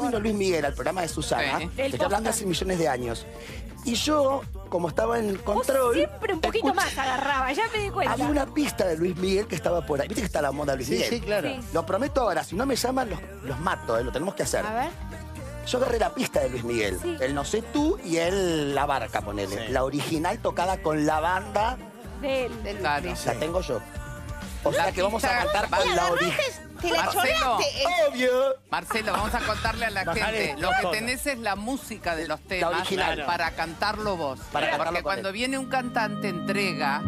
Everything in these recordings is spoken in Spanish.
vino Luis Miguel al programa de Susana, Sí. te El estoy hablando hace millones de años. Y yo, como estaba en Vos control, siempre un poquito escuché- más agarraba, ya me di cuenta. había una pista de Luis Miguel que estaba por ahí. ¿Viste que está la moda Luis Sí, Miguel? sí, claro. Sí. Lo prometo ahora, si no me llaman, los, los mato, eh, lo tenemos que hacer. A ver. Yo agarré la pista de Luis Miguel. Sí. El No sé tú y el La Barca, ponele. Sí. La original tocada con la banda, De él. Claro. la tengo yo. O sea que vamos a cantar con la original. Te la Marcelo. Obvio. Marcelo, vamos a contarle a la Bajale gente. Lo que tenés es la música de los temas original. Para cantarlo vos. Para cantarlo Porque con cuando él. viene un cantante entrega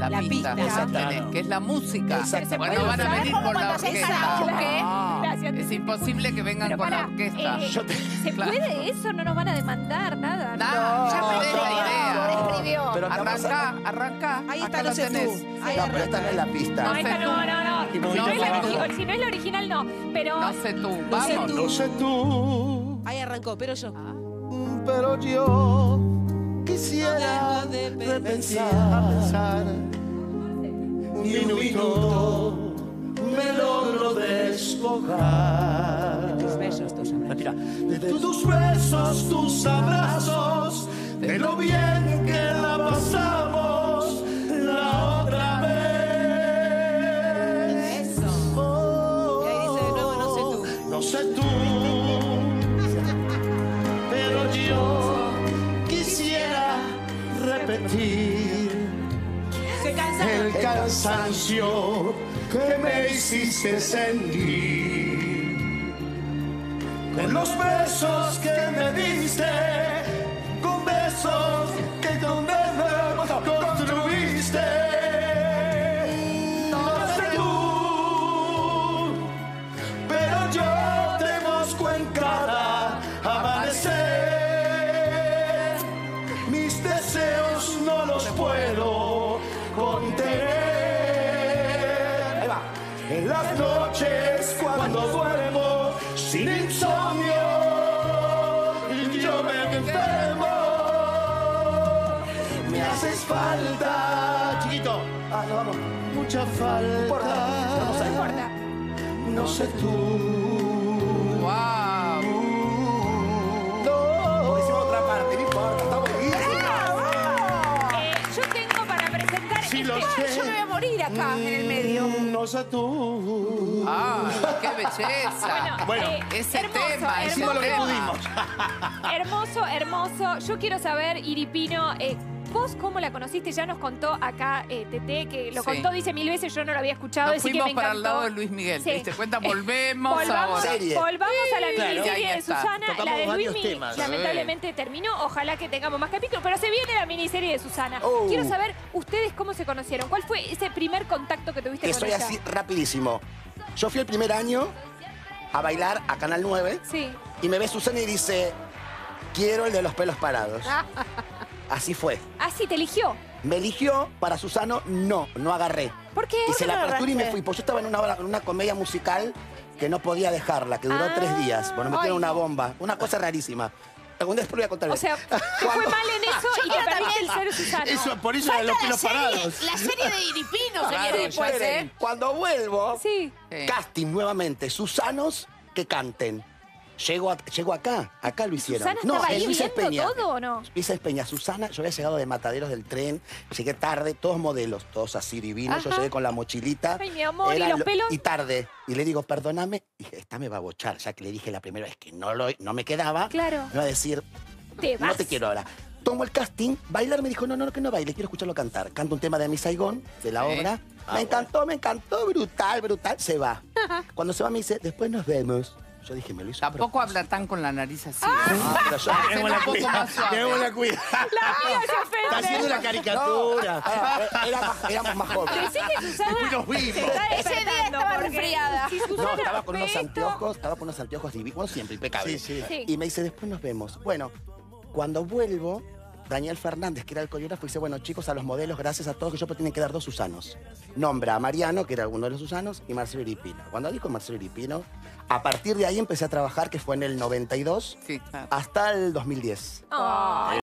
la, La pista, pista. que tenés, que es la música. Exacto. Bueno, puede van a venir con la cuando orquesta. Ah, Gracias. Es imposible que vengan Pero con la para, orquesta. eh, Yo te- ¿se Claro. puede eso? No nos van a demandar nada. ¿no? Nada, Ya no, me es la idea. escribió. Pero Arranca, arranca. Ahí está, lo no sé tenés. No, pero esta no es la pista. No, esta no, no, no. No es la original, si no es la original, no. Pero No sé tú, No sé vamos. tú. No sé tú, Ahí arrancó, pero yo. pero yo quisiera No de repensar. pensar. Ni un minuto me logro despojar. Tus besos, tus abrazos. De tus besos, tus abrazos, de lo bien que la pasamos que me hiciste sentir. Con los besos que me diste, con besos que con construiste. No sé tú, pero yo te busco en cada amanecer. Mis deseos no los puedo contener. Falta, chiquito. Ah, no, vamos. Mucha falta. Vamos no ahí. importa. No sé tú. Wow. No. Hicimos otra parte, no importa, estamos bien. Eh, yo tengo para presentar Sí, este... lo sé. Yo me voy a morir acá en el medio. No sé tú. Ah, qué belleza. Bueno, eh, ese hermoso, tema, ese Hicimos lo que tema. pudimos. Hermoso, hermoso. Yo quiero saber, Iripino, eh, ¿vos cómo la conociste? Ya nos contó acá eh, Tete, que lo Sí. contó, dice mil veces, yo no lo había escuchado, Nos decir que fuimos me para el encantó. lado de Luis Miguel. Sí. ¿Te diste cuenta? Volvemos, Volvamos, ahora. Serie. volvamos a la Claro. miniserie de. Susana. Tocamos la de Luis Miguel lamentablemente terminó. Ojalá que tengamos más capítulos, pero se viene la miniserie de Susana. Oh. Quiero saber, ¿ustedes cómo se conocieron? ¿Cuál fue ese primer contacto que tuviste Que con soy ella? así rapidísimo. Yo fui el primer año a bailar a Canal 9 Sí. y me ve Susana y dice, quiero el de los pelos parados. Ah. Así fue. Ah, sí, te eligió. Me eligió, para Susano, no, no agarré. ¿Por qué? Hice la no apertura y me fui. Pues yo estaba en una, en una comedia musical que no podía dejarla, que duró Ah. tres días. Bueno, me metieron una bomba. Una cosa rarísima. Algún día después lo voy a contar. O sea, te fue mal en eso y te perdiste el ser Susana. Eso, por eso de los pelos parados. La serie de Iripino se Claro, viene después, ¿eh? Cuando vuelvo. Sí. casting nuevamente. Susanos que canten. Llego, a- llego acá, acá lo hicieron. ¿Susana estaba ahí viendo Espeña. todo o no? Luisa Espeña, Susana, yo había llegado de Mataderos del tren, llegué tarde, todos modelos, todos así divinos, yo llegué con la mochilita. Ay, mi amor, ¿y los lo- pelos? Y tarde, y le digo, perdóname, y dije, esta me va a bochar, ya que le dije la primera vez que no, lo, no me quedaba, Claro. me va a decir, Te vas. no te quiero ahora. Tomo el casting, bailar me dijo, no, no, no, que no baile, quiero escucharlo cantar. Canto un tema de Mi Saigón, de la obra. Ah, me encantó, me encantó, brutal, brutal. Se va. Cuando se va me dice, después nos vemos. Yo dije, me lo hizo. Tampoco habla tan con la nariz así. Ah, la poco cuida. más suave. Tenemos la cuida. La mía se ofende. Está haciendo una caricatura. Era más- éramos más jóvenes. Decí que Susana Después nos vimos. se está Ese día estaba resfriada. si No, estaba con unos anteojos, estaba con unos anteojos divinos, siempre impecable. Sí, sí. Sí. Y me dice, después nos vemos. Bueno, cuando vuelvo, Daniel Fernández, que era el coreógrafo, dice, bueno, chicos, a los modelos, gracias a todos, que yo tienen que dar dos Susanos. Nombra a Mariano, que era uno de los Susanos, y Marcelo Iripino. Cuando dijo Marcelo Iripino, a partir de ahí empecé a trabajar, que fue en el 92, Sí, claro. hasta el 2010. Ay,